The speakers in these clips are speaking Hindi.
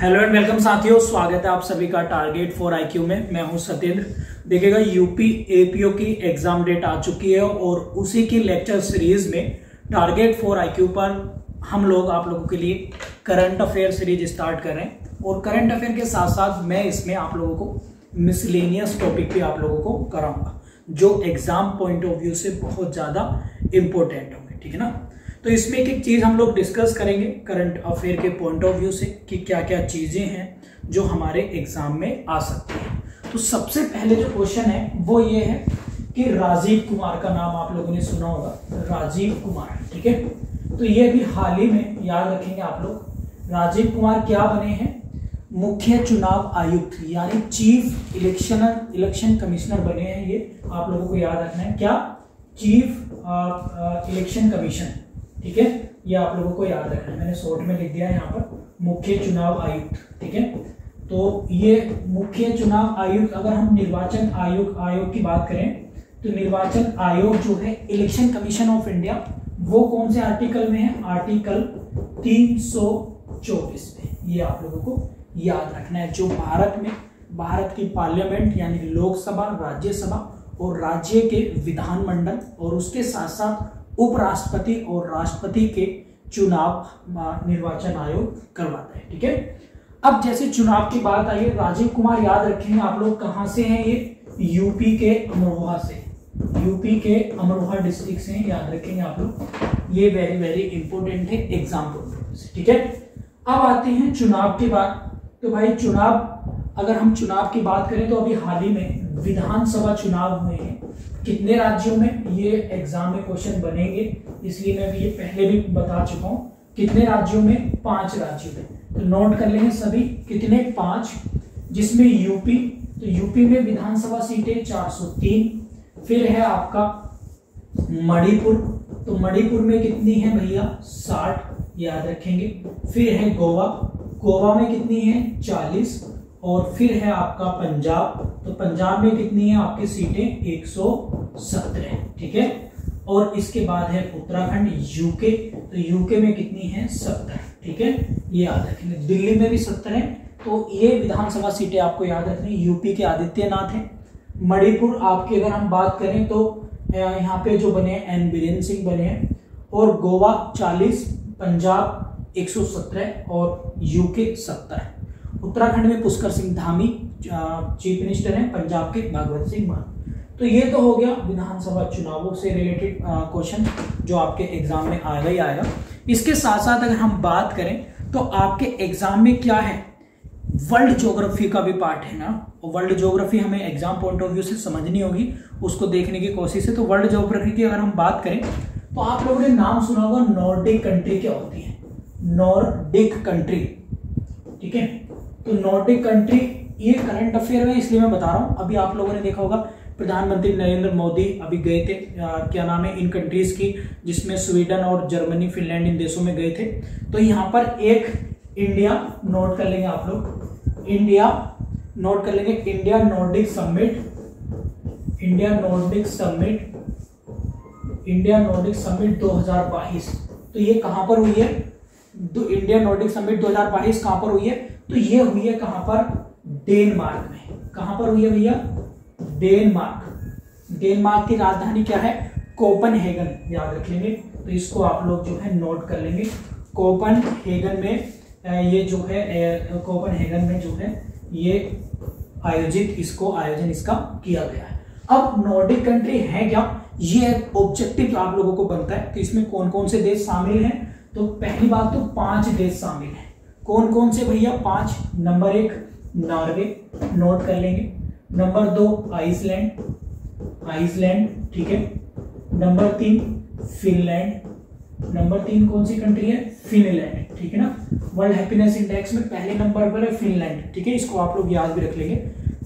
हेलो एंड वेलकम साथियों, स्वागत है आप सभी का टारगेट फॉर आईक्यू में। मैं हूँ सत्येंद्र। देखिएगा यूपी एपीओ की एग्ज़ाम डेट आ चुकी है और उसी की लेक्चर सीरीज़ में टारगेट फॉर आईक्यू पर हम लोग, आप लोगों के लिए करंट अफेयर सीरीज़ स्टार्ट कर रहे हैं। और करंट अफेयर के साथ साथ मैं इसमें आप लोगों को मिसलेनियस टॉपिक भी आप लोगों को कराऊँगा, जो एग्ज़ाम पॉइंट ऑफ़ व्यू से बहुत ज़्यादा इंपॉर्टेंट होंगे, ठीक है ना? तो इसमें एक एक चीज़ हम लोग डिस्कस करेंगे करंट अफेयर के पॉइंट ऑफ़ व्यू से कि क्या क्या चीज़ें हैं जो हमारे एग्ज़ाम में आ सकती हैं। तो सबसे पहले जो क्वेश्चन है, वो ये है कि राजीव कुमार का नाम आप लोगों ने सुना होगा। राजीव कुमार, ठीक है? तो ये भी हाल ही में याद रखेंगे आप लोग। राजीव कुमार क्या बने हैं? मुख्य चुनाव आयुक्त, यानी चीफ इलेक्शनर इलेक्शन कमिश्नर बने हैं ये। आप लोगों को याद रखना है। क्या? चीफ इलेक्शन कमीशन ठीक है? ये आप लोगों को याद रखना मैंने शॉर्ट में लिख दिया है यहाँ पर, मुख्य चुनाव आयुक्त, ठीक है? तो ये मुख्य चुनाव आयुक्त, अगर हम निर्वाचन आयोग आयोग की बात करें तो निर्वाचन आयोग जो है इलेक्शन कमीशन ऑफ़ इंडिया वो कौन से आर्टिकल में है? आर्टिकल 324 में। ये आप लोगों को याद रखना है। जो भारत में, भारत की पार्लियामेंट यानी लोकसभा, राज्यसभा और राज्य के विधानमंडल और उसके साथ साथ उपराष्ट्रपति और राष्ट्रपति के चुनाव निर्वाचन आयोग करवाता है, ठीक है? अब जैसे चुनाव की बात आई है राजीव कुमार याद रखेंगे आप लोग कहाँ से हैं ये? यूपी के अमरोहा से। यूपी के अमरोहा डिस्ट्रिक्ट से याद रखेंगे आप लोग। ये वेरी वेरी इंपॉर्टेंट है एग्ज़ाम से, ठीक है? अब आते हैं चुनाव की बात तो भाई चुनाव, अगर हम चुनाव की बात करें तो अभी हाल ही में विधानसभा चुनाव हुए हैं। कितने राज्यों में ये एग्ज़ाम में क्वेश्चन बनेंगे, इसलिए मैं भी ये पहले भी बता चुका हूँ। कितने राज्यों में? पाँच राज्यों में। तो नोट कर लेंगे सभी, कितने? पाँच। जिसमें यूपी तो यूपी में विधानसभा सीटें 403 फिर है आपका मणिपुर। तो मणिपुर में कितनी है भैया? 60 याद रखेंगे। फिर है गोवा। गोवा में कितनी है? 40 और फिर है आपका पंजाब। तो पंजाब में कितनी है? आपकी सीटें 117 ठीक है? और इसके बाद है उत्तराखंड यूके तो यूके में कितनी है? सत्तर, ठीक है? ये याद रखेंगे। दिल्ली में भी सत्तर है। तो ये विधानसभा सीटें आपको याद रखनी यूपी के आदित्यनाथ है। मणिपुर आपकी अगर हम बात करें तो यहाँ पे जो बने हैं एन बीरेन्द्र सिंह बने हैं। और गोवा 40 पंजाब 117 और यूके 70 उत्तराखंड में पुष्कर सिंह धामी चीफ मिनिस्टर हैं। पंजाब के भगवत सिंह मान तो ये तो हो गया विधानसभा चुनावों से रिलेटेड क्वेश्चन जो आपके एग्ज़ाम में आएगा ही आएगा इसके साथ साथ अगर हम बात करें तो आपके एग्ज़ाम में क्या है? वर्ल्ड ज्योग्राफी का भी पार्ट है ना? वर्ल्ड ज्योग्राफी हमें एग्ज़ाम पॉइंट ऑफ़ व्यू से समझनी होगी, उसको देखने की कोशिश है तो वर्ल्ड ज्योग्राफी की अगर हम बात करें तो आप लोगों ने नाम सुना होगा नॉर्डिक कंट्री क्या होती है? नॉर्डिक कंट्री ठीक है? तो नॉर्डिक कंट्री ये करंट अफेयर है, इसलिए मैं बता रहा हूँ। अभी आप लोगों ने देखा होगा प्रधानमंत्री नरेंद्र मोदी अभी गए थे आ, क्या नाम है इन कंट्रीज़ की जिसमें स्वीडन और जर्मनी फिनलैंड इन देशों में गए थे। तो यहाँ पर एक इंडिया नोट कर लेंगे आप लोग। इंडिया नोट कर लेंगे। India Nordic summit India Nordic summit India Nordic summit 2022 तो ये कहाँ पर हुई है? इंडिया नॉर्डिक समिट 2022 कहाँ पर हुई है? तो ये हुई है कहाँ पर? डेनमार्क में। कहाँ पर हुई है भैया? डेनमार्क। डेनमार्क की राजधानी क्या है? कोपन हेगन याद रख लेंगे। तो इसको आप लोग जो है नोट कर लेंगे। कोपन हेगन में ये जो है कोपन हेगन में जो है, ये आयोजित, इसको आयोजन इसका किया गया है। अब नॉर्डिक कंट्री है क्या? ये ऑब्जेक्टिव आप लोगों को बनता है। तो इसमें कौन कौन से देश शामिल हैं? तो पहली बात तो पाँच देश शामिल हैं। कौन कौन से भैया? पाँच। नंबर एक, नॉर्वे। नोट कर लेंगे। नंबर दो, आइसलैंड। आइसलैंड, ठीक है। नंबर तीन, फिनलैंड। नंबर तीन कौन सी कंट्री है? फिनलैंड, ठीक है ना? वर्ल्ड हैप्पीनेस इंडेक्स में पहले नंबर पर है फिनलैंड, ठीक है? इसको आप लोग याद भी रख लेंगे।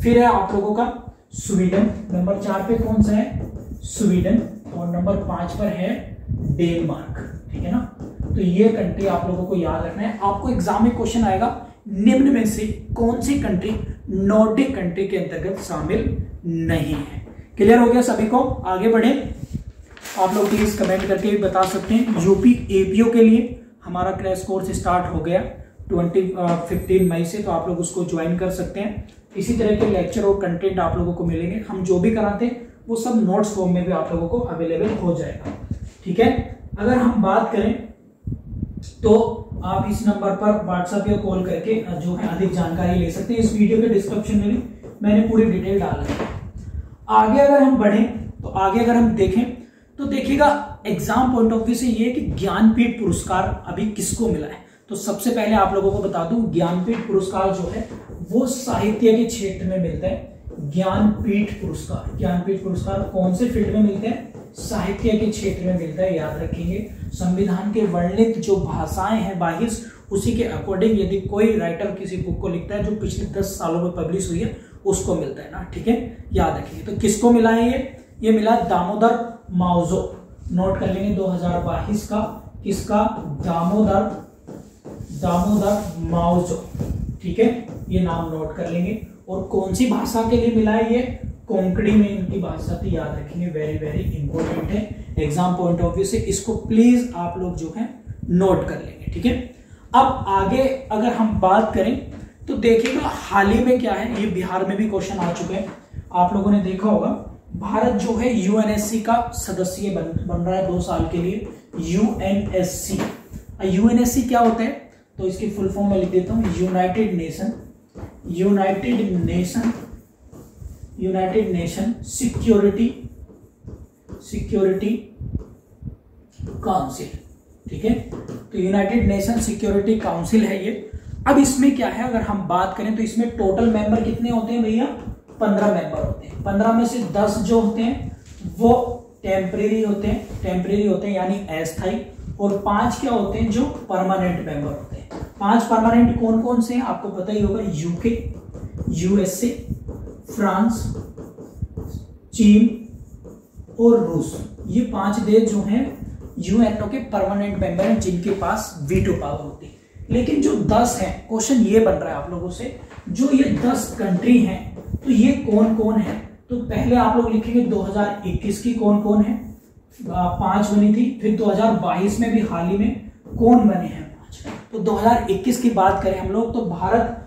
फिर है आप लोगों का स्वीडन। नंबर चार पे कौन सा है? स्वीडन। और नंबर पाँच पर है डेनमार्क, ठीक है ना? तो ये कंट्री आप लोगों को याद रखना है। आपको एग्ज़ाम में क्वेश्चन आएगा, निम्न में से कौन सी कंट्री नॉर्डिक कंट्री के अंतर्गत शामिल नहीं है। क्लियर हो गया सभी को? आगे बढ़े। आप लोग प्लीज़ कमेंट करके भी बता सकते हैं। यूपी एपीओ के लिए हमारा क्रैश कोर्स स्टार्ट हो गया ट्वेंटी फिफ्टीन मई से तो आप लोग उसको ज्वाइन कर सकते हैं। इसी तरह के लेक्चर और कंटेंट आप लोगों को मिलेंगे। हम जो भी कराते हैं, वो सब नोट्स फॉर्म में भी आप लोगों को अवेलेबल हो जाएगा। ठीक है? अगर हम बात करें तो आप इस नंबर पर व्हाट्सएप या कॉल करके जो है अधिक जानकारी ले सकते हैं, इस वीडियो के डिस्क्रिप्शन में भी मैंने पूरी डिटेल डाल है। आगे अगर हम बढ़े तो आगे अगर हम देखें तो देखिएगा एग्ज़ाम पॉइंट ऑफ़ व्यू से ये कि ज्ञानपीठ पुरस्कार अभी किसको मिला है? तो सबसे पहले आप लोगों को बता दूँ, ज्ञानपीठ पुरस्कार जो है, वो साहित्य के क्षेत्र में मिलता है। ज्ञानपीठ पुरस्कार ज्ञानपीठ पुरस्कार कौन से फ़ील्ड में मिलते हैं? साहित्य के क्षेत्र में मिलता है, याद रखेंगे। संविधान के वर्णित जो भाषाएँ हैं बाहिस उसी के अकॉर्डिंग यदि कोई राइटर किसी बुक को लिखता है, जो पिछले दस सालों में पब्लिश हुई है, उसको मिलता है ना, ठीक है? याद रखिए तो किसको मिला है ये? ये मिला दामोदर माउजो। नोट कर लेंगे 2022 का। किसका? दामोदर दामोदर माउजो। ठीक है? ये नाम नोट कर लेंगे। और कौन सी भाषा के लिए मिला है ये? कोंकणी में इनकी भाषा थी याद रखेंगे वेरी वेरी इंपॉर्टेंट है। एग्ज़ाम पॉइंट ऑफ़ व्यू से इसको प्लीज़ आप लोग जो है नोट कर लेंगे, ठीक है? अब आगे अगर हम बात करें तो देखिएगा हाल ही में क्या है, ये बिहार में भी क्वेश्चन आ चुके हैं। आप लोगों ने देखा होगा, भारत जो है यूएनएससी का सदस्य बन बन रहा है दो साल के लिए। यूएनएससी यूएनएससी क्या होता है? तो इसकी फुल फॉर्म में लिख देता हूँ United Nation United Nation United Nation security security council ठीक है? तो यूनाइटेड नेशन सिक्योरिटी काउंसिल है ये। अब इसमें क्या है? अगर हम बात करें तो इसमें टोटल मेंबर कितने होते हैं भैया? पंद्रह मेंबर होते हैं। पंद्रह में से दस जो होते हैं, वो टेम्परेरी होते हैं। टेम्परेरी होते हैं, यानी अस्थाई और पाँच क्या होते हैं जो परमानेंट मेंबर होते हैं? पाँच परमानेंट कौन कौन से हैं? आपको पता ही होगा यूके यूएसए फ्रांस, चीन और रूस। ये पाँच देश जो हैं यूएनओ के परमानेंट मेंबर हैं, जिनके पास वीटो पावर होती है। लेकिन जो दस है क्वेश्चन ये बन रहा है आप लोगों से, जो ये दस कंट्री हैं तो ये कौन कौन है? तो पहले आप लोग लिखेंगे 2021 की कौन कौन है पाँच बनी थी, फिर 2022 में भी हाल ही में कौन बने हैं पाँच? तो 2021 की बात करें हम लोग तो भारत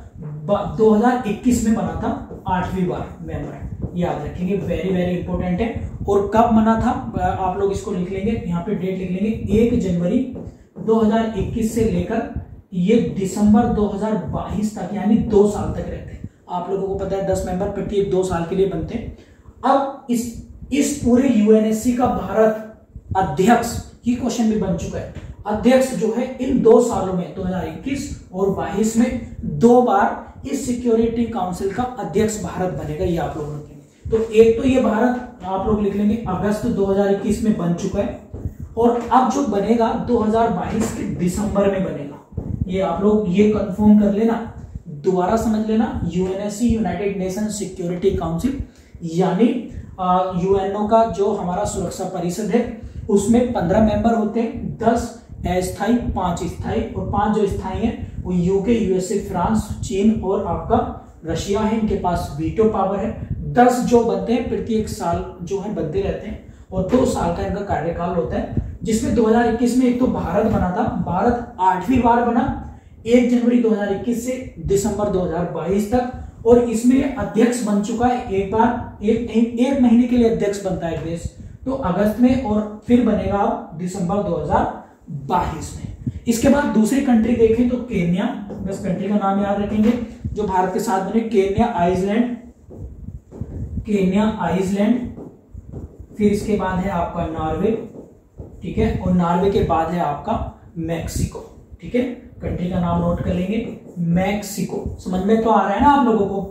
2021 में बना था आठवीं बार मेंबर याद रखेंगे वेरी वेरी इंपॉर्टेंट है। और कब बना था? आप लोग इसको लिख लेंगे, यहाँ पे डेट लिख लेंगे। एक जनवरी 2021 से लेकर ये दिसंबर 2022 तक, यानी दो साल तक रहते हैं। आप लोगों को पता है, दस मेंबर प्रत्येक दो साल के लिए बनते हैं। अब इस इस पूरे यूएनएससी का भारत अध्यक्ष ये क्वेश्चन भी बन चुका है। अध्यक्ष जो है, इन दो सालों में 2021 और 22 में दो बार इस सिक्योरिटी काउंसिल का अध्यक्ष भारत बनेगा ये आप लोग लिखेंगे तो एक तो ये भारत, आप लोग लिख लेंगे, अगस्त 2021 में बन चुका है और अब जो बनेगा 2022 के दिसंबर में बनेगा। ये आप लोग ये कंफर्म कर लेना, दोबारा समझ लेना UNSC United Nation security council यानी यूएनओ का जो हमारा सुरक्षा परिषद है, उसमें पंद्रह मेंबर होते हैं, दस अस्थाई पाँच स्थायी और पाँच जो स्थायी हैं वो यूके यूएसए फ्रांस चीन और आपका रशिया है। इनके पास वीटो पावर है। दस जो बनते हैं प्रत्येक साल जो है बनते रहते हैं और दो साल का इनका कार्यकाल होता है जिसमें 2021 में एक तो भारत बना था। भारत आठवीं बार बना एक जनवरी 2021 से दिसंबर 2022 तक और इसमें अध्यक्ष बन चुका है एक बार एक, एक, एक महीने के लिए अध्यक्ष बनता है देश। तो अगस्त में और फिर बनेगा दिसंबर 2022 में इसके बाद दूसरी कंट्री देखें तो केन्या बस कंट्री का नाम याद रखेंगे, जो भारत के साथ बने केन्या आइसलैंड केन्या आइसलैंड फिर इसके बाद है आपका नॉर्वे ठीक है? और नॉर्वे के बाद है आपका मैक्सिको ठीक है? कंट्री का नाम नोट कर लेंगे मैक्सिको समझ में तो आ रहा है ना आप लोगों को?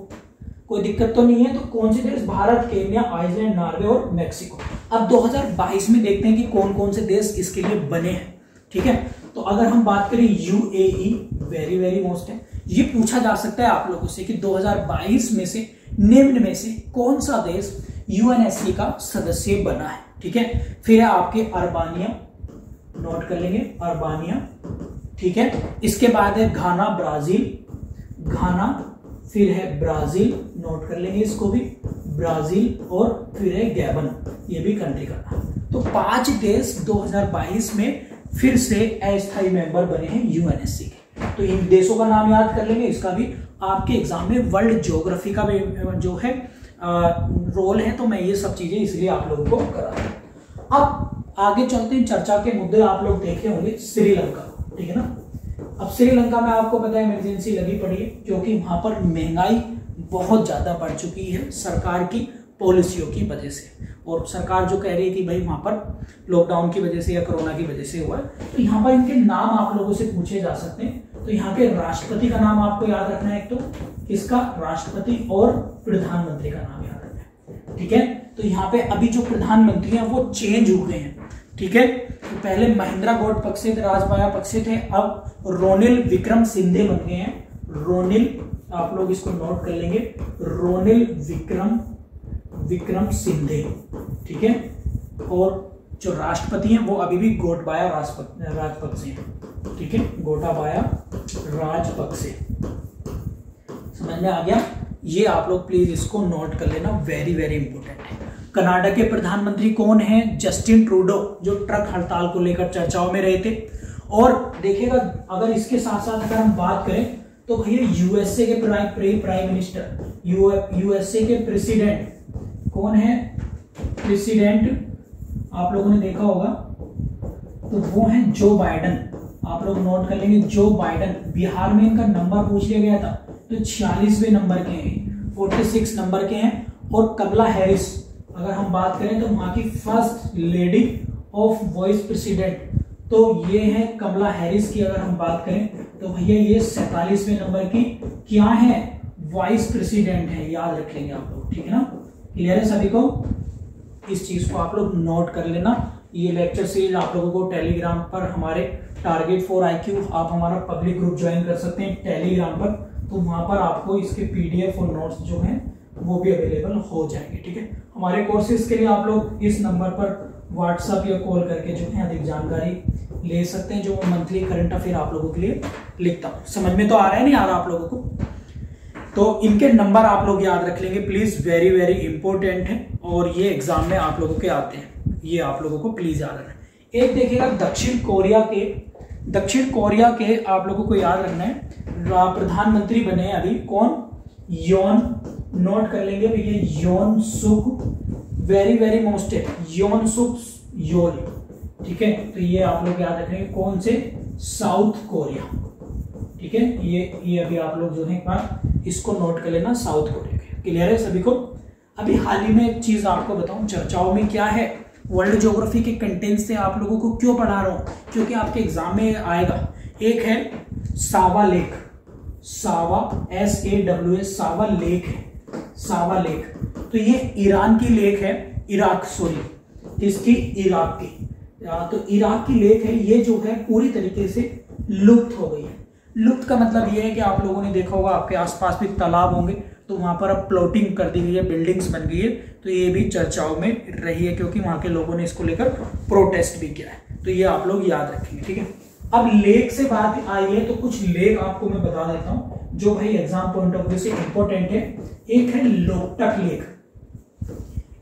कोई दिक्कत तो नहीं है तो कौन से देश? भारत केन्या आइसलैंड नॉर्वे और मैक्सिको अब 2022 में देखते हैं कि कौन कौन से देश इसके लिए बने हैं। ठीक है? तो अगर हम बात करें यूएई वेरी वेरी मोस्ट है। ये पूछा जा सकता है आप लोगों से कि 2022 में से, निम्न में से कौन सा देश यूएनएससी का सदस्य बना है? ठीक है? फिर है आपके अरबानिया नोट कर लेंगे, अरबानिया, ठीक है? इसके बाद है घाना, ब्राज़ील, घाना, फिर है ब्राज़ील नोट कर लेंगे इसको भी, ब्राज़ील और फिर है गैबन, ये भी कंट्री का तो पाँच देश 2022 में फिर से अस्थायी मेंबर बने हैं यूएनएससी के। तो इन देशों का नाम याद कर लेंगे इसका भी आपके एग्ज़ाम में वर्ल्ड ज्योग्राफी का भी जो है आ, रोल है तो मैं ये सब चीज़ें इसलिए आप लोगों को करा अब आगे चलते हैं चर्चा के मुद्दे आप लोग देखे होंगे श्रीलंका। ठीक है ना? अब श्रीलंका में आपको पता है इमरजेंसी लगी पड़ी है क्योंकि वहाँ पर महँगाई बहुत ज़्यादा बढ़ चुकी है सरकार की पॉलिसियों की वजह से। और सरकार जो कह रही कि भाई वहाँ पर लॉकडाउन की वजह से या कोरोना की वजह से हुआ है तो यहाँ पर इनके नाम आप लोगों से पूछे जा सकते हैं। तो यहाँ के राष्ट्रपति का नाम आपको याद रखना है एक तो किसका? राष्ट्रपति और प्रधानमंत्री का नाम याद रखना है। ठीक है? तो यहाँ पे अभी जो प्रधानमंत्री हैं, वो चेंज हो गए हैं। ठीक है? तो पहले महिंद्रा गौड पक्षे थे राजपाया पक्षे थे अब रोनिल विक्रम सिंधे बन गए हैं। रोनिल, आप लोग इसको नोट कर लेंगे। रोनिल विक्रम विक्रम सिंधे, ठीक है? और जो राष्ट्रपति हैं, वो अभी भी गोटबाया राजपक्षे हैं, ठीक है? गोटाबाया राजपक्षे समझ में आ गया? ये आप लोग प्लीज़ इसको नोट कर लेना वेरी वेरी इंपॉर्टेंट है। कनाडा के प्रधानमंत्री कौन है? जस्टिन ट्रूडो, जो ट्रक हड़ताल को लेकर चर्चाओं में रहे थे। और देखिएगा, अगर इसके साथ साथ अगर हम बात करें तो भैया यूएसए के प्राइम प्राइम मिनिस्टर यूएसए के प्रेसिडेंट कौन है प्रेसिडेंट? आप लोगों ने देखा होगा। तो वो है जो बाइडन आप लोग नोट कर लेंगे जो बाइडन बिहार में इनका नंबर पूछ लिया गया था। तो छियालीसवें नंबर के हैं। फोर्टी सिक्स नंबर के हैं। और कमला हैरिस अगर हम बात करें तो वहाँ की first lady of vice president तो ये है कमला हैरिस की अगर हम बात करें तो भैया ये सैतालीसवें नंबर की क्या है? वाइस प्रेसिडेंट है। याद रखेंगे आप लोग, ठीक है ना? क्लियर है सभी को? इस चीज़ को आप लोग नोट कर लेना। ये लेक्चर सीरीज़ आप लोगों को टेलीग्राम पर हमारे टारगेट फॉर आईक्यू आप हमारा पब्लिक ग्रुप ज्वाइन कर सकते हैं टेलीग्राम पर। तो वहाँ पर आपको इसके पीडीएफ और नोट्स जो हैं, वो भी अवेलेबल हो जाएँगे, ठीक है? हमारे कोर्सेज के लिए आप लोग इस नंबर पर व्हाट्सएप या कॉल करके जो है, अधिक जानकारी ले सकते हैं, जो मंथली करंट अफेयर आप लोगों के लिए लिखता हूँ। समझ में तो आ रहा है नहीं? आ रहा आप लोगों को? तो इनके नंबर आप लोग याद रख लेंगे। प्लीज़ वेरी वेरी इंपॉर्टेंट है। और ये एग्ज़ाम में आप लोगों के आते हैं। ये आप लोगों को प्लीज़ याद रखना एक देखिएगा, दक्षिण कोरिया के, दक्षिण कोरिया के आप लोगों को याद रखना है। प्रधानमंत्री बने अभी। कौन? योन। नोट कर लेंगे भैया Yoon Suk. Very very most है। योन सुख योल ठीक है? तो ये आप लोग याद रखेंगे। कौन से? South Korea. ठीक है? ये ये अभी आप लोग जो है एक बार इसको नोट कर लेना साउथ कोरिया के क्लियर है सभी को? अभी हाल ही में एक चीज़ आपको बताऊँ, चर्चाओं में क्या है? वर्ल्ड ज्योग्राफी के कंटेंट से आप लोगों को क्यों पढ़ा रहा हूँ? क्योंकि आपके एग्ज़ाम में आएगा। एक है Sawa lake Sawa S A W S Sawa lake है। सावा लेक तो ये ईरान की लेक है इराक सॉरी किसकी? इराक की। तो इराक की लेक है, ये जो है पूरी तरीके से लुप्त हो गई है। लुप्त का मतलब ये है कि आप लोगों ने देखा होगा, आपके आसपास भी तालाब होंगे तो वहाँ पर अब प्लॉटिंग कर दी गई है बिल्डिंग्स बन गई है तो ये भी चर्चाओं में रही है, क्योंकि वहाँ के लोगों ने इसको लेकर प्रोटेस्ट भी किया है। तो ये आप लोग याद रखेंगे, ठीक है? अब लेक से बात आई है तो कुछ लेक आपको मैं बता देता हूँ, जो भाई एग्ज़ाम पॉइंट ऑफ़ व्यू से इंपॉर्टेंट है। एक है लोकटक लेक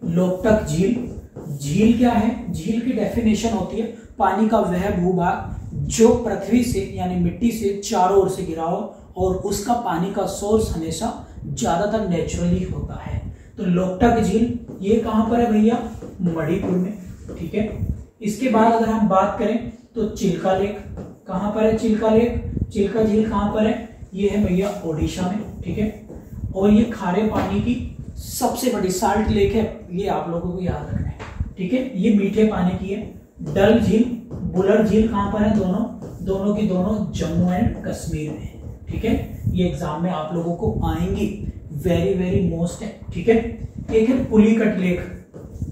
लोकटक झील। झील क्या है? झील की डेफिनेशन होती है, पानी का वह भूभाग जो पृथ्वी से, यानी मिट्टी से चारों ओर से गिरा हो और उसका पानी का सोर्स हमेशा ज़्यादातर नेचुरली होता है। तो लोकटक झील, ये कहाँ पर है भैया? मणिपुर में, ठीक है? इसके बाद अगर हम बात करें तो चिल्का लेक, कहाँ पर है चिल्का लेक? चिल्का झील कहाँ पर है? ये है भैया ओडिशा में, ठीक है? और ये खारे पानी की सबसे बड़ी साल्ट लेक है, ये आप लोगों को याद रखना है, ठीक है? ये मीठे पानी की है। डल झील बुलर झील कहाँ पर है? दोनों दोनों की दोनों जम्मू एंड कश्मीर में ठीक है? ये एग्ज़ाम में आप लोगों को आएँगी वेरी वेरी मोस्ट है, ठीक है? एक है पुलिकट लेक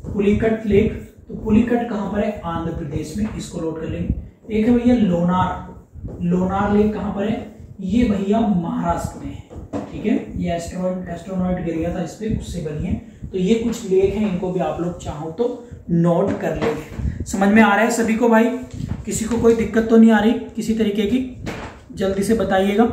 पुलिकट लेक तो पुलिकट कहाँ पर है? आंध्र प्रदेश में, इसको लोड कर लेंगे। एक है भैया लोनार लोनार लेक कहाँ पर है? ये भैया महाराष्ट्र में है, ठीक है? ये एस्ट्रोनॉइड एस्ट्रोनॉइड गिर गया था, इस पे उससे बनी है। तो ये कुछ लेक हैं, इनको भी आप लोग चाहो तो नोट कर लेंगे समझ में आ रहा है सभी को भाई? किसी को कोई दिक्कत तो नहीं आ रही? किसी तरीके की? जल्दी से बताइएगा।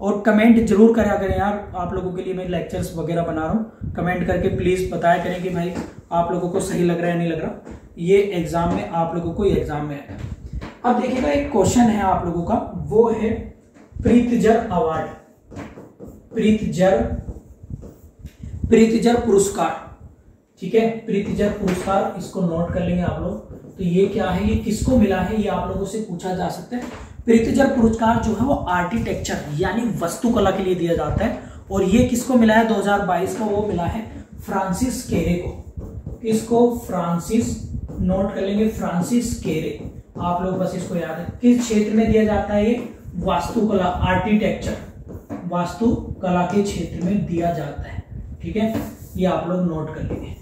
और कमेंट ज़रूर करा करें यार आप लोगों के लिए मैं लेक्चर्स वगैरह बना रहा हूँ। कमेंट करके प्लीज़ बताया करें कि भाई आप लोगों को सही लग रहा है नहीं लग रहा। ये एग्ज़ाम में आप लोगों को एग्ज़ाम में आएगा अब देखिएगा एक क्वेश्चन है आप लोगों का। वो है प्रीतजर अवार्ड। प्रीतजर प्रीतजर पुरस्कार। ठीक है? प्रीतिजर पुरस्कार इसको नोट कर लेंगे आप लोग तो ये क्या है? ये किसको मिला है? ये आप लोगों से पूछा जा सकता है। प्रीतजर पुरस्कार जो है वो आर्किटेक्चर यानी वस्तुकला के लिए दिया जाता है, और ये किसको मिला है? 2022 का वो मिला है फ्रांसिस केरे को। किसको? फ्रांसिस नोट कर लेंगे फ्रांसिस केरे। आप लोग बस इसको याद है किस क्षेत्र में दिया जाता है ये? वास्तुकला आर्किटेक्चर वास्तुकला के क्षेत्र में दिया जाता है। ठीक है? ये आप लोग नोट कर लेंगे।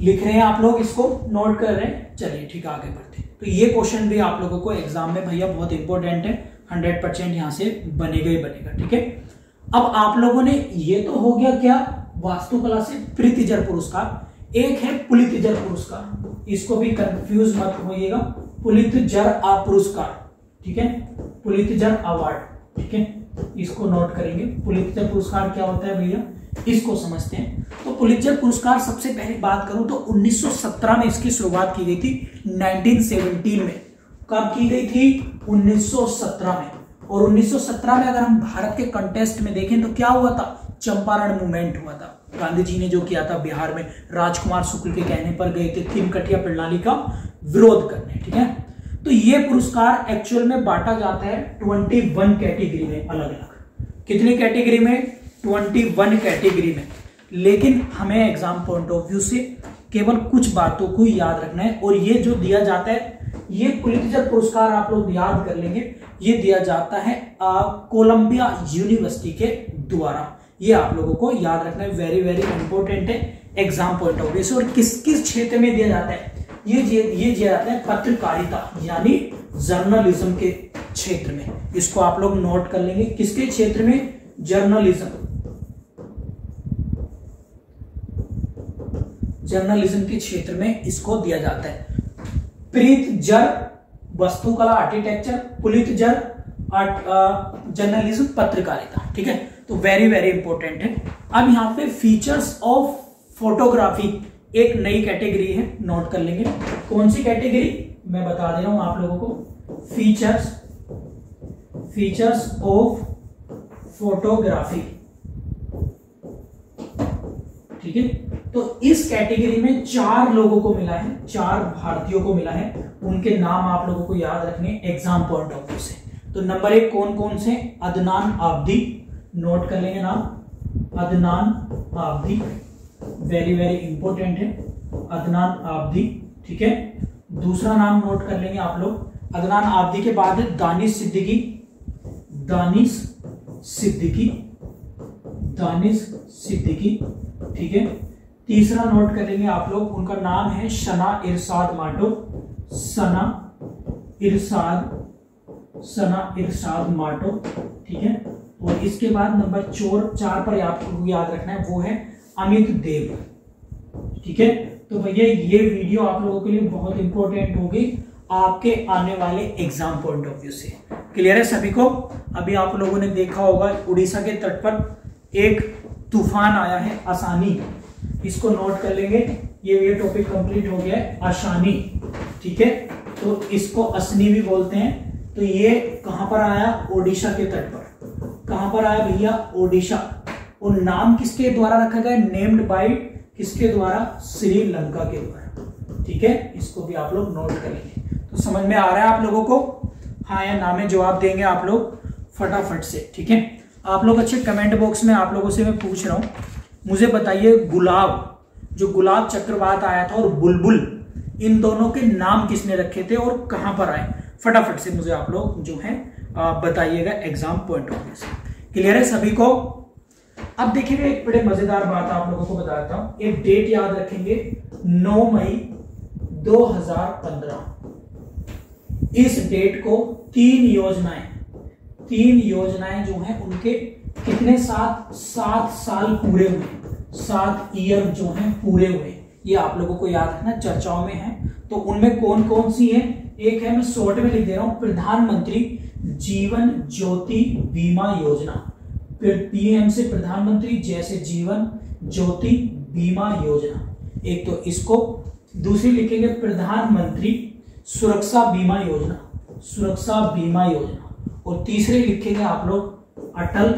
लिख रहे हैं आप लोग, इसको नोट कर रहे हैं। चलिए ठीक है, आगे बढ़ते तो ये क्वेश्चन भी आप लोगों को एग्ज़ाम में भैया बहुत इंपॉर्टेंट है। हंड्रेड परसेंट यहाँ से बनेगा ही बनेगा, ठीक है? अब आप लोगों ने ये तो हो गया क्या? वास्तुकला से प्रीतिजर पुरस्कार। एक है पुलितजर पुरस्कार। इसको भी कंफ्यूज मत होइएगा। पुलितजर पुरस्कार, ठीक है? पुलितजर अवार्ड ठीक है? इसको नोट करेंगे। पुलितजर पुरस्कार क्या होता है भैया? इसको समझते हैं। तो पुलितजर पुरस्कार सबसे पहले बात करूँ तो 1917 में इसकी शुरुआत की गई थी 1917 में। कब की गई थी? 1917 में। और 1917 में अगर हम भारत के कंटेस्ट में देखें तो क्या हुआ था? चंपारण मूवमेंट हुआ था। गांधी जी ने जो किया था बिहार में, राजकुमार शुक्ल के कहने पर गए थे तीन कटिया प्रणाली का विरोध करने ठीक है? तो ये पुरस्कार एक्चुअल में बांटा जाता है 21 कैटेगरी में अलग अलग कितनी कैटेगरी में? 21 कैटेगरी में। लेकिन हमें एग्ज़ाम पॉइंट ऑफ़ व्यू से केवल कुछ बातों को याद रखना है और ये जो दिया जाता है, ये पुलितजर पुरस्कार आप लोग याद कर लेंगे। ये दिया जाता है कोलंबिया यूनिवर्सिटी के द्वारा। ये आप लोगों को याद रखना है वेरी वेरी इंपॉर्टेंट है एग्ज़ाम पॉइंट ऑफ़ व्यू से। और किस किस क्षेत्र में दिया जाता है? ये ये दिया जाता है पत्रकारिता, यानी जर्नलिज्म के क्षेत्र में। इसको आप लोग नोट कर लेंगे। किसके क्षेत्र में? जर्नलिज्म। जर्नलिज्म के क्षेत्र में इसको दिया जाता है। प्रीत जर वस्तुकला आर्किटेक्चर पुलित जर जर्नलिज्म, पत्रकारिता, ठीक है? तो वेरी वेरी इंपॉर्टेंट है। अब यहाँ पे फीचर्स ऑफ़ फोटोग्राफी एक नई कैटेगरी है नोट कर लेंगे। कौन सी कैटेगरी मैं बता दे रहा हूँ आप लोगों को। फीचर्स फीचर्स ऑफ़ फोटोग्राफी ठीक है? तो इस कैटेगरी में चार लोगों को मिला है, चार भारतीयों को मिला है। उनके नाम आप लोगों को याद रखने एग्ज़ाम पॉइंट ऑफ़ व्यू से। तो नंबर एक कौन कौन से? अदनान आब्दी। नोट कर लेंगे नाम। Adnan Abidi. Very very important है। अदनान आब्दी, ठीक है? दूसरा नाम नोट कर लेंगे आप लोग। अदनान आब्दी के बाद दानिश सिद्दीकी। दानिश सिद्दीकी। दानिश सिद्दीकी। ठीक है? तीसरा नोट करेंगे आप लोग, उनका नाम है शना इरसाद माटो। सना इरसाद सना इरसाद माटो, ठीक है? और इसके बाद नंबर चोर, चार पर आपको याद रखना है, वो है अमित देव। ठीक है? तो भैया, ये वीडियो आप लोगों के लिए बहुत इंपॉर्टेंट होगी आपके आने वाले एग्ज़ाम पॉइंट ऑफ़ व्यू से। क्लियर है सभी को? अभी आप लोगों ने देखा होगा, उड़ीसा के तट पर एक तूफ़ान आया है आसानी। इसको नोट कर लेंगे। ये ये टॉपिक कंप्लीट हो गया है आसानी। ठीक है? तो इसको असनी भी बोलते हैं। तो ये कहाँ पर आया? ओडिशा के तट पर। कहाँ पर आया भैया? ओडिशा। और नाम किसके द्वारा रखा गया नेम्ड बाय किसके द्वारा? श्रीलंका के द्वारा। ठीक है? इसको भी आप लोग नोट कर लेंगे। तो समझ में आ रहा है आप लोगों को? हाँ या ना में जवाब देंगे आप लोग फटाफट से। ठीक है? आप लोग अच्छे कमेंट बॉक्स में आप लोगों से मैं पूछ रहा हूँ। मुझे बताइए गुलाब, जो गुलाब चक्रवात आया था और बुलबुल, इन दोनों के नाम किसने रखे थे और कहाँ पर आए? फटाफट से मुझे आप लोग जो है बताइएगा एग्ज़ाम पॉइंट ऑफ़ व्यू से। क्लियर है सभी को? अब देखिएगा एक बड़े मज़ेदार बात आप लोगों को बताता हूँ। एक डेट याद रखेंगे 9 मई 2015 इस डेट को तीन योजनाएँ तीन योजनाएँ जो हैं उनके कितने सात सात साल पूरे हुए? सात ईयर जो हैं पूरे हुए। ये आप लोगों को याद रखना, चर्चाओं में है। तो उनमें कौन कौन सी है? एक है मैं शॉर्ट में लिख दे रहा हूँ, प्रधानमंत्री जीवन ज्योति बीमा योजना। फिर पीएम से प्रधानमंत्री जैसे जीवन ज्योति बीमा योजना। एक तो इसको, दूसरी लिखेंगे प्रधानमंत्री सुरक्षा बीमा योजना। सुरक्षा बीमा योजना। और तीसरे लिखेंगे आप लोग अटल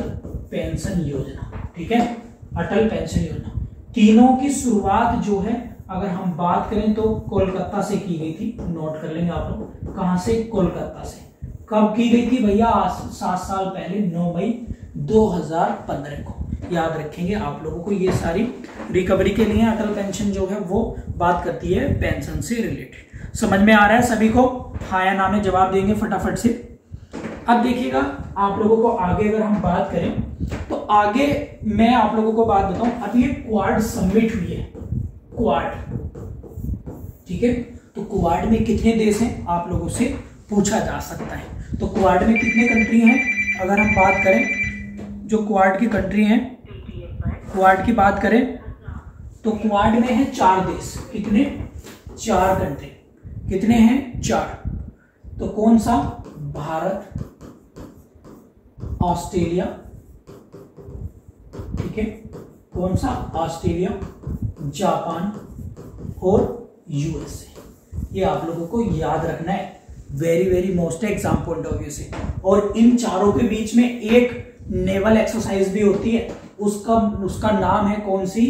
पेंशन योजना, ठीक है? अटल पेंशन योजना। तीनों की शुरुआत जो है, अगर हम बात करें तो कोलकाता से की गई थी, नोट कर लेंगे आप लोग। कहाँ से? कोलकाता से। कब की गई थी भैया? सात साल पहले, नौ मई 2015 को। याद रखेंगे आप लोगों को ये सारी रिकवरी के लिए अटल पेंशन जो है, वो बात करती है पेंशन से रिलेटेड समझ में आ रहा है सभी को? हाँ या ना जवाब देंगे फटाफट से। अब देखिएगा, आप लोगों को आगे अगर हम बात करें तो आगे मैं आप लोगों को बात बताऊँ अभी ये क्वाड सबमिट हुई है। क्वाड ठीक है? तो क्वाड में कितने देश हैं, आप लोगों से पूछा जा सकता है। तो क्वाड में कितने कंट्री हैं, अगर हम बात करें, जो क्वाड की कंट्री हैं क्वाड की बात करें तो क्वाड में है चार देश। कितने? चार कंट्री कितने हैं? चार। तो कौन सा? भारत। ऑस्ट्रेलिया। ठीक है? कौन सा? ऑस्ट्रेलिया, जापान और यूएसए। ये आप लोगों को याद रखना है। Very very most exam point of view से और इन चारों के बीच में एक नेवल एक्सरसाइज भी होती है। उसका उसका नाम है कौन सी?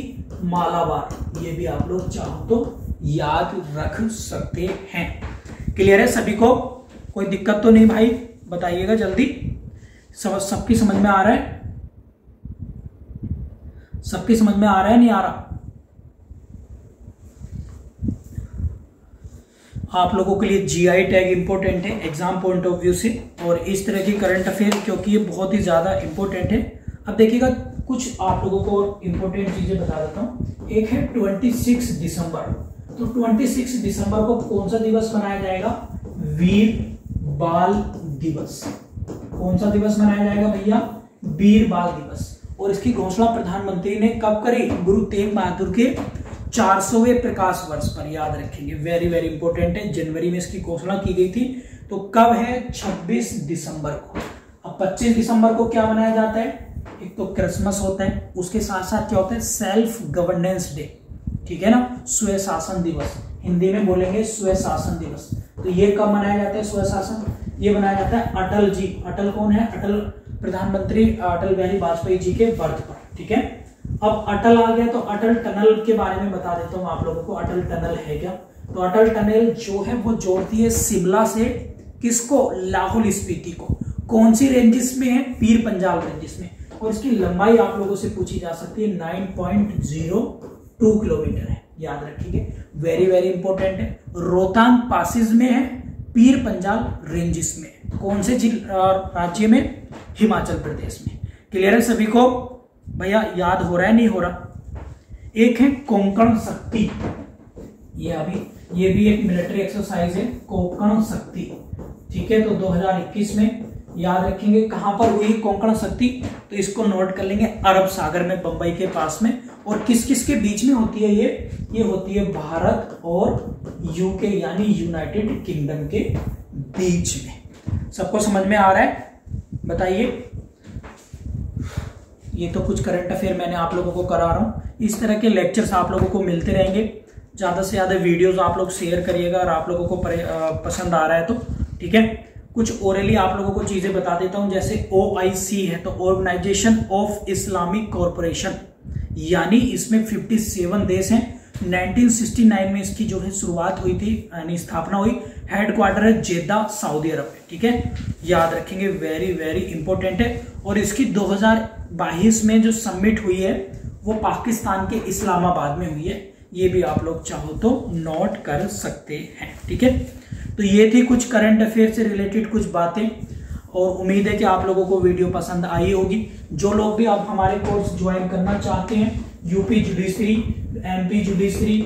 मालाबार। ये भी आप लोग चाहो तो याद रख सकते हैं। क्लियर है सभी को? कोई दिक्कत तो नहीं भाई? बताइएगा जल्दी। सब सबकी समझ में आ रहा है? सबकी समझ में आ रहा है? नहीं आ रहा। आप लोगों के लिए जीआई टैग इंपॉर्टेंट है एग्ज़ाम पॉइंट ऑफ़ व्यू से, और इस तरह की करंट अफेयर क्योंकि ये बहुत ही ज़्यादा इंपॉर्टेंट है। अब देखिएगा, कुछ आप लोगों को इंपॉर्टेंट चीज़ें बता देता हूँ। एक है 26 दिसंबर। तो 26 दिसंबर को कौन सा दिवस मनाया जाएगा? वीर बाल दिवस। कौन सा दिवस मनाया जाएगा भैया? वीर बाल दिवस। और इसकी घोषणा प्रधानमंत्री ने कब करी? गुरु तेग बहादुर के चार सौवे प्रकाश वर्ष पर याद रखेंगे। वेरी वेरी इंपॉर्टेंट है। जनवरी में इसकी घोषणा की गई थी। तो कब है? 26 दिसंबर को। अब 25 दिसंबर को क्या मनाया जाता है? एक तो क्रिसमस होता है। उसके साथ साथ क्या होता है? सेल्फ गवर्नेंस डे ठीक है ना? स्वय शासन दिवस। हिंदी में बोलेंगे स्वय शासन दिवस। तो ये कब मनाया जाता है? स्वय शासन ये मनाया जाता है अटल जी। अटल कौन है? अटल प्रधानमंत्री अटल बिहारी वाजपेयी जी के बर्थ पर, ठीक है? अब अटल आ गया तो अटल टनल के बारे में बता देता हूँ आप लोगों को, अटल टनल है क्या? तो अटल टनल जो है, वो जोड़ती है शिमला से किसको? लाहौल स्पीति को। कौन सी रेंजेस में है? पीर पंजाल रेंजेस में। और इसकी लंबाई आप लोगों से पूछी जा सकती है nine point zero two kilometre है। याद रखिए वेरी वेरी इंपॉर्टेंट है। रोहतांग पासिस में है पीर पंजाल रेंजेस में, कौन से राज्य में? हिमाचल प्रदेश में। क्लियर है सभी को? भैया, याद हो रहा है, नहीं हो रहा? एक है कोंकण शक्ति। ये अभी, ये भी एक मिलिट्री एक्सरसाइज है, कोंकण शक्ति। ठीक है तो 2021 में याद रखेंगे कहाँ पर हुई कोंकण शक्ति? तो इसको नोट कर लेंगे अरब सागर में, बंबई के पास में। और किस किस के बीच में होती है ये? ये होती है भारत और यूके यानी यूनाइटेड किंगडम के बीच में। सबको समझ में आ रहा है? बताइए। ये तो कुछ करंट अफेयर मैंने आप लोगों को करा रहा हूँ। इस तरह के लेक्चर्स आप लोगों को मिलते रहेंगे। ज़्यादा से ज़्यादा वीडियोस आप लोग शेयर करिएगा और आप लोगों को पसंद आ रहा है तो ठीक है? कुछ ओरली आप लोगों को चीज़ें बता देता हूँ, जैसे ओआईसी है तो ऑर्गेनाइजेशन ऑफ़ इस्लामिक कॉरपोरेशन यानी इसमें 57 देश हैं। 1969 में इसकी जो है शुरुआत हुई थी, यानी स्थापना हुई। हेडक्वार्टर है जेदा सऊदी अरब में, ठीक है? याद रखेंगे वेरी वेरी इंपॉर्टेंट है। और इसकी 2022 में जो सबमिट हुई है, वो पाकिस्तान के इस्लामाबाद में हुई है। ये भी आप लोग चाहो तो नोट कर सकते हैं, ठीक है? तो ये थी कुछ करंट अफेयर से रिलेटेड कुछ बातें। और उम्मीद है कि आप लोगों को वीडियो पसंद आई होगी। जो लोग भी आप हमारे कोर्स ज्वाइन करना चाहते हैं UP judiciary MP judiciary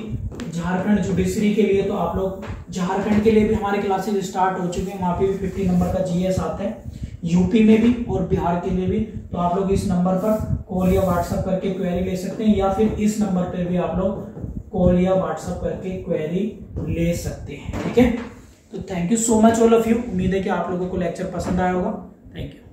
Jharkhand judiciary के लिए तो आप लोग झारखंड के लिए भी हमारे क्लासेस स्टार्ट हो चुके हैं। वहाँ पे भी फिफ्टी नंबर का जीएस आता है। यूपी में भी और बिहार के लिए भी। तो आप लोग इस नंबर पर कॉल या व्हाट्सएप करके क्वेरी ले सकते हैं या फिर इस नंबर पर भी आप लोग कॉल या व्हाट्सएप करके क्वेरी ले सकते हैं। ठीक है? तो thank you so much all of you उम्मीद है कि आप लोगों को लेक्चर पसंद आया होगा। Thank you